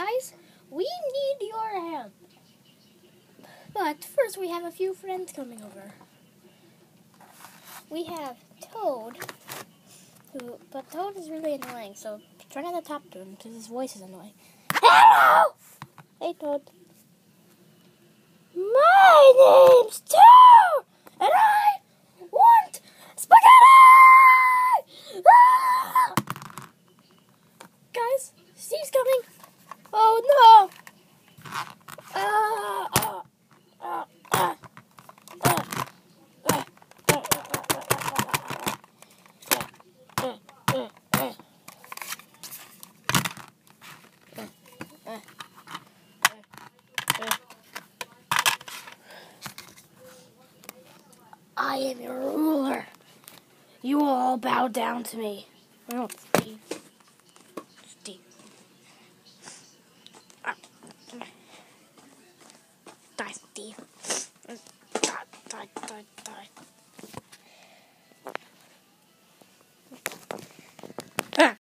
Guys, we need your help. But first, we have a few friends coming over. We have Toad, who, but Toad is really annoying, so try not to talk to him because his voice is annoying. Hello! Hey, Toad. My name's Toad, and I want spaghetti! Ah! Guys, Steve's coming. Oh no! Ah, ah, ah, I am your ruler. You will all bow down to me. I don't speak. nasty. Dot, dot,